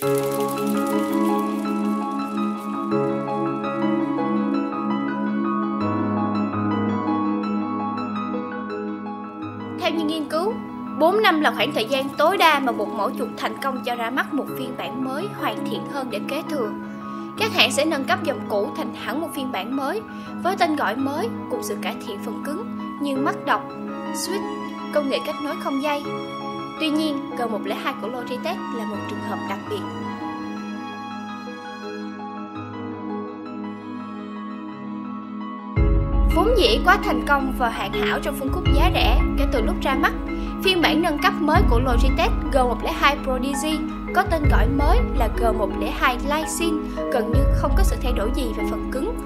Theo như nghiên cứu, 4 năm là khoảng thời gian tối đa mà một mẫu chuột thành công cho ra mắt một phiên bản mới hoàn thiện hơn để kế thừa. Các hãng sẽ nâng cấp dòng cũ thành hẳn một phiên bản mới với tên gọi mới cùng sự cải thiện phần cứng như mắt đọc, switch, công nghệ kết nối không dây. Tuy nhiên, G102 của Logitech là một trường hợp đặc biệt. Vốn dĩ quá thành công và hoàn hảo trong phân khúc giá rẻ kể từ lúc ra mắt, phiên bản nâng cấp mới của Logitech G102 Prodigy có tên gọi mới là G102 Lysin gần như không có sự thay đổi gì về phần cứng.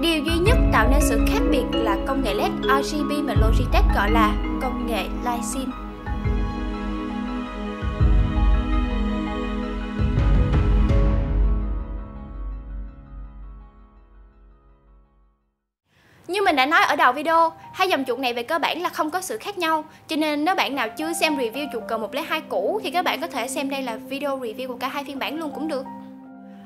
Điều duy nhất tạo nên sự khác biệt là công nghệ LED RGB mà Logitech gọi là công nghệ Lysin. Như mình đã nói ở đầu video, hai dòng chuột này về cơ bản là không có sự khác nhau. Cho nên nếu bạn nào chưa xem review chuột cờ 102 cũ thì các bạn có thể xem đây là video review của cả hai phiên bản luôn cũng được.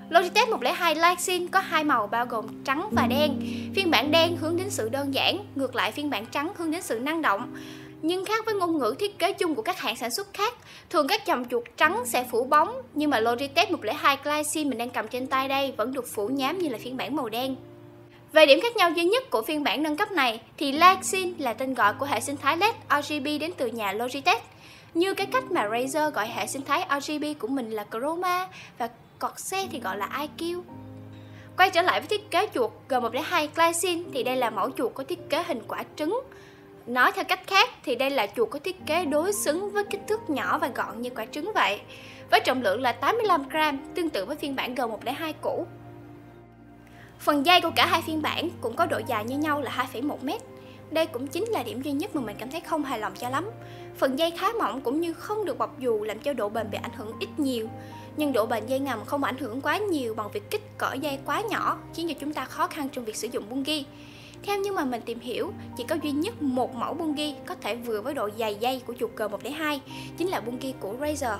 Logitech 102 Lysin có hai màu bao gồm trắng và đen. Phiên bản đen hướng đến sự đơn giản, ngược lại phiên bản trắng hướng đến sự năng động. Nhưng khác với ngôn ngữ thiết kế chung của các hãng sản xuất khác, thường các dòng chuột trắng sẽ phủ bóng, nhưng mà Logitech 102 Glycine mình đang cầm trên tay đây vẫn được phủ nhám như là phiên bản màu đen. Về điểm khác nhau duy nhất của phiên bản nâng cấp này thì Lexin là tên gọi của hệ sinh thái LED RGB đến từ nhà Logitech. Như cái cách mà Razer gọi hệ sinh thái RGB của mình là Chroma và Corsair thì gọi là IQ. Quay trở lại với thiết kế chuột G102 Glycine thì đây là mẫu chuột có thiết kế hình quả trứng. Nói theo cách khác thì đây là chuột có thiết kế đối xứng với kích thước nhỏ và gọn như quả trứng vậy. Với trọng lượng là 85 gram, tương tự với phiên bản G102 cũ. Phần dây của cả hai phiên bản cũng có độ dài như nhau là 2,1 m. Đây cũng chính là điểm duy nhất mà mình cảm thấy không hài lòng cho lắm. Phần dây khá mỏng cũng như không được bọc dù làm cho độ bền bị ảnh hưởng ít nhiều. Nhưng độ bền dây ngầm không ảnh hưởng quá nhiều bằng việc kích cỡ dây quá nhỏ khiến cho chúng ta khó khăn trong việc sử dụng bung ghi. Theo như mà mình tìm hiểu, chỉ có duy nhất một mẫu bung ghi có thể vừa với độ dày dây của chuột cờ 102, chính là bung ghi của Razer.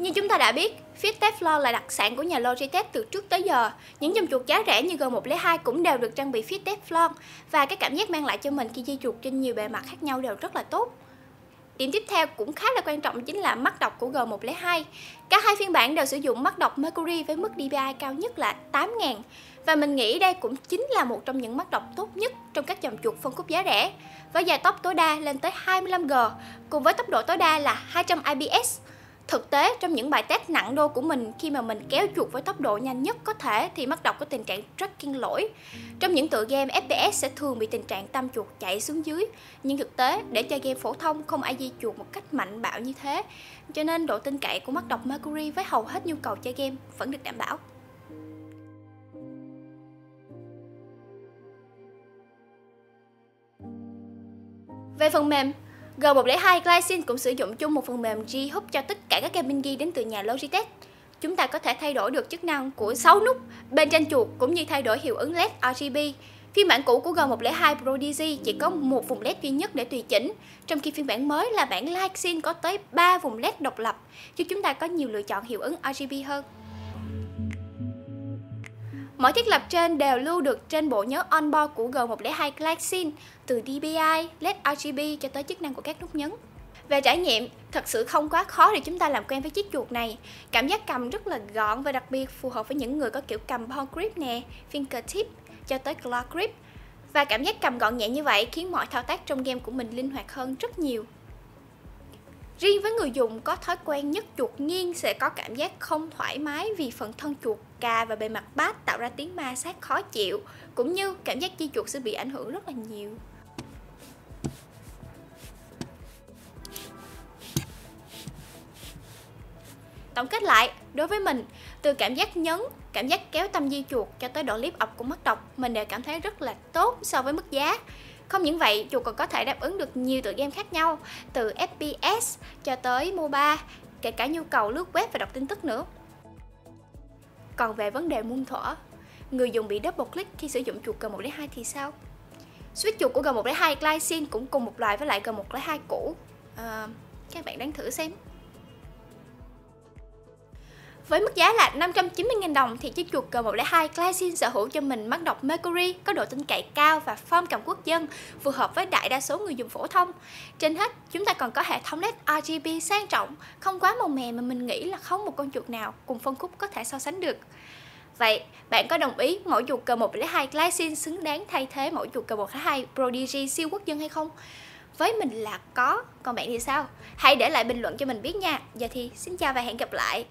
Như chúng ta đã biết, Fit Teflon là đặc sản của nhà Logitech từ trước tới giờ. Những dòng chuột giá rẻ như G102 cũng đều được trang bị Fit Teflon và cái cảm giác mang lại cho mình khi di chuột trên nhiều bề mặt khác nhau đều rất là tốt. Điểm tiếp theo cũng khá là quan trọng chính là mắt đọc của G102. Cả hai phiên bản đều sử dụng mắt đọc Mercury với mức DPI cao nhất là 8000 và mình nghĩ đây cũng chính là một trong những mắt đọc tốt nhất trong các dòng chuột phân khúc giá rẻ với dài tốc tối đa lên tới 25G cùng với tốc độ tối đa là 200 IPS Thực tế, trong những bài test nặng đô của mình, khi mà mình kéo chuột với tốc độ nhanh nhất có thể thì mắt đọc có tình trạng tracking lỗi. Trong những tựa game FPS sẽ thường bị tình trạng tâm chuột chạy xuống dưới. Nhưng thực tế, để chơi game phổ thông không ai di chuột một cách mạnh bạo như thế. Cho nên độ tin cậy của mắt đọc Mercury với hầu hết nhu cầu chơi game vẫn được đảm bảo. Về phần mềm, G102 Glycine cũng sử dụng chung một phần mềm G-Hub cho tất cả các cabin ghi đến từ nhà Logitech. Chúng ta có thể thay đổi được chức năng của 6 nút bên trên chuột cũng như thay đổi hiệu ứng LED RGB. Phiên bản cũ của G102 Pro DZ chỉ có một vùng LED duy nhất để tùy chỉnh, trong khi phiên bản mới là bản Glycine có tới 3 vùng LED độc lập, giúp chúng ta có nhiều lựa chọn hiệu ứng RGB hơn. Mọi thiết lập trên đều lưu được trên bộ nhớ onboard của G102 Glycine, từ DPI, LED RGB cho tới chức năng của các nút nhấn. Về trải nghiệm, thật sự không quá khó để chúng ta làm quen với chiếc chuột này. Cảm giác cầm rất là gọn và đặc biệt phù hợp với những người có kiểu cầm paw grip nè, fingertip cho tới claw grip. Và cảm giác cầm gọn nhẹ như vậy khiến mọi thao tác trong game của mình linh hoạt hơn rất nhiều. Riêng với người dùng có thói quen nhấc chuột nghiêng sẽ có cảm giác không thoải mái vì phần thân chuột cà và bề mặt bát tạo ra tiếng ma sát khó chịu, cũng như cảm giác di chuột sẽ bị ảnh hưởng rất là nhiều. Tổng kết lại, đối với mình, từ cảm giác nhấn, cảm giác kéo tâm di chuột cho tới độ clip ọc của mắt đọc, mình đều cảm thấy rất là tốt so với mức giá. Không những vậy, chuột còn có thể đáp ứng được nhiều tựa game khác nhau, từ FPS cho tới MOBA, kể cả nhu cầu lướt web và đọc tin tức nữa. Còn về vấn đề muôn thuở, người dùng bị double click khi sử dụng chuột G102 thì sao? Switch chuột của G102 Glycine cũng cùng một loại với lại G102 cũ. À, các bạn đáng thử xem. Với mức giá là 590.000 đồng thì chiếc chuột G102 Glycine sở hữu cho mình mắt đọc Mercury có độ tin cậy cao và form cảm quốc dân, phù hợp với đại đa số người dùng phổ thông. Trên hết, chúng ta còn có hệ thống LED RGB sang trọng, không quá màu mè mà mình nghĩ là không một con chuột nào cùng phân khúc có thể so sánh được. Vậy, bạn có đồng ý mẫu chuột G102 Glycine xứng đáng thay thế mẫu chuột G102 Prodigy siêu quốc dân hay không? Với mình là có, còn bạn thì sao? Hãy để lại bình luận cho mình biết nha. Giờ thì xin chào và hẹn gặp lại.